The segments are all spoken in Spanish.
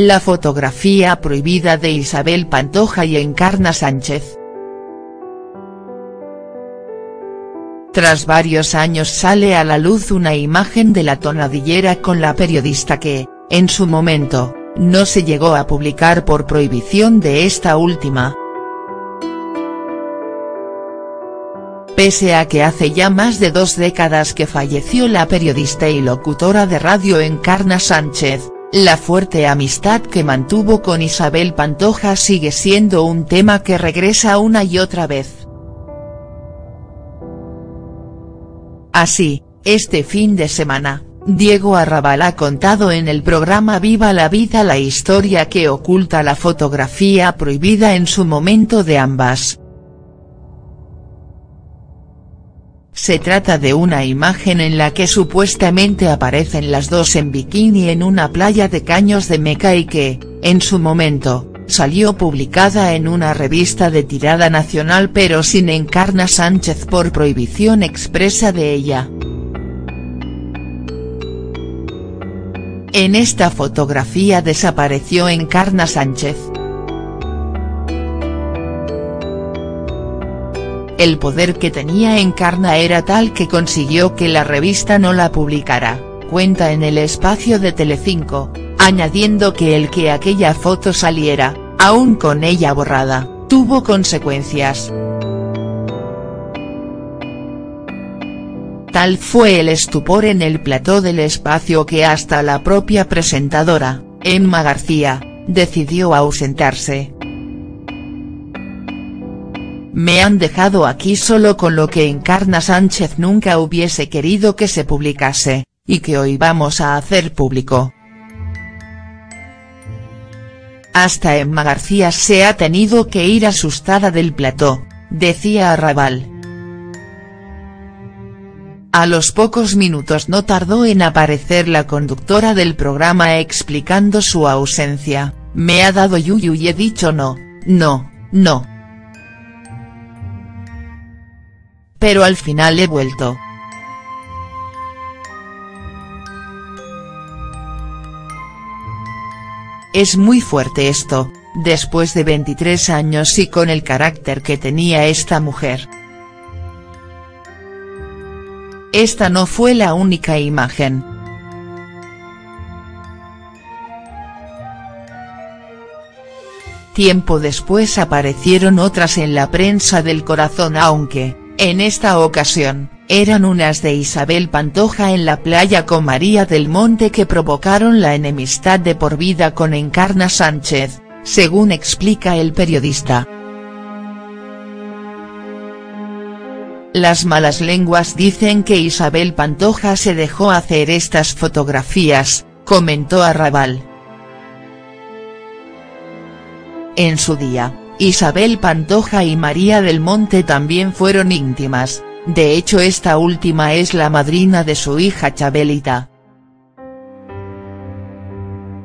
La fotografía prohibida de Isabel Pantoja y Encarna Sánchez. Tras varios años sale a la luz una imagen de la tonadillera con la periodista que, en su momento, no se llegó a publicar por prohibición de esta última. Pese a que hace ya más de dos décadas que falleció la periodista y locutora de radio Encarna Sánchez, la fuerte amistad que mantuvo con Isabel Pantoja sigue siendo un tema que regresa una y otra vez. Así, este fin de semana, Diego Arrabal ha contado en el programa Viva la Vida la historia que oculta la fotografía prohibida en su momento de ambas. Se trata de una imagen en la que supuestamente aparecen las dos en bikini en una playa de Caños de Meca y que, en su momento, salió publicada en una revista de tirada nacional pero sin Encarna Sánchez por prohibición expresa de ella. En esta fotografía desapareció Encarna Sánchez. El poder que tenía Encarna era tal que consiguió que la revista no la publicara, cuenta en el espacio de Telecinco, añadiendo que el que aquella foto saliera, aún con ella borrada, tuvo consecuencias. Tal fue el estupor en el plató del espacio que hasta la propia presentadora, Emma García, decidió ausentarse. Me han dejado aquí solo con lo que Encarna Sánchez nunca hubiese querido que se publicase, y que hoy vamos a hacer público. Hasta Emma García se ha tenido que ir asustada del plató, decía Arrabal. A los pocos minutos no tardó en aparecer la conductora del programa explicando su ausencia, me ha dado yuyu y he dicho no, no, no. Pero al final he vuelto. Es muy fuerte esto, después de 23 años y con el carácter que tenía esta mujer. Esta no fue la única imagen. Tiempo después aparecieron otras en la prensa del corazón aunque, en esta ocasión, eran unas de Isabel Pantoja en la playa con María del Monte que provocaron la enemistad de por vida con Encarna Sánchez, según explica el periodista. Las malas lenguas dicen que Isabel Pantoja se dejó hacer estas fotografías, comentó Arrabal. En su día, Isabel Pantoja y María del Monte también fueron íntimas, de hecho esta última es la madrina de su hija Chabelita.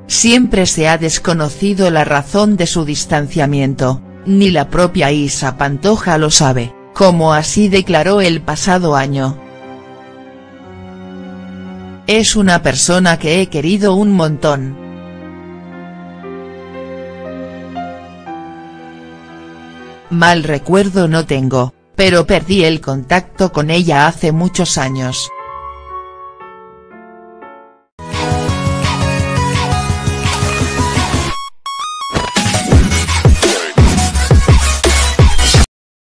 Siempre se ha desconocido la razón de su distanciamiento, ni la propia Isa Pantoja lo sabe, como así declaró el pasado año. Es una persona que he querido un montón. Mal recuerdo no tengo, pero perdí el contacto con ella hace muchos años.